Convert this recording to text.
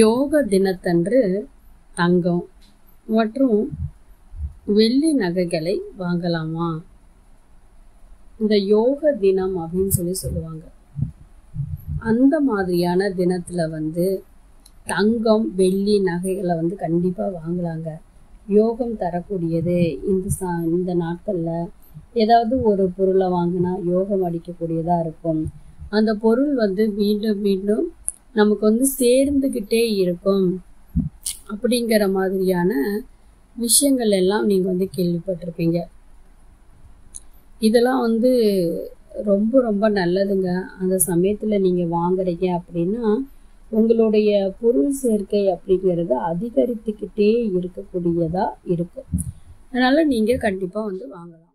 யோக தினத்தன்று தங்கம் மற்றும் வெள்ளி நகைகளை வாங்கலாமா? இந்த யோக தினம் அப்படின்னு சொல்லி சொல்லுவாங்க. அந்த மாதிரியான தினத்தில் வந்து தங்கம் வெள்ளி நகைகளை வந்து கண்டிப்பாக வாங்கலாங்க. யோகம் தரக்கூடியது. இந்த சா இந்த நாட்களில் ஏதாவது ஒரு பொருளை வாங்கினா யோகம் அடிக்கக்கூடியதாக இருக்கும். அந்த பொருள் வந்து மீண்டும் மீண்டும் நமக்கு வந்து சேர்ந்துக்கிட்டே இருக்கும் அப்படிங்கிற மாதிரியான விஷயங்கள் எல்லாம் நீங்க வந்து கேள்விப்பட்டிருப்பீங்க. இதெல்லாம் வந்து ரொம்ப ரொம்ப நல்லதுங்க. அந்த சமயத்துல நீங்க வாங்குறீங்க அப்படின்னா உங்களுடைய பொருள் சேர்க்கை அப்படிங்கிறது அதிகரித்துக்கிட்டே இருக்கக்கூடியதா இருக்கும். அதனால நீங்க கண்டிப்பா வந்து வாங்கலாம்.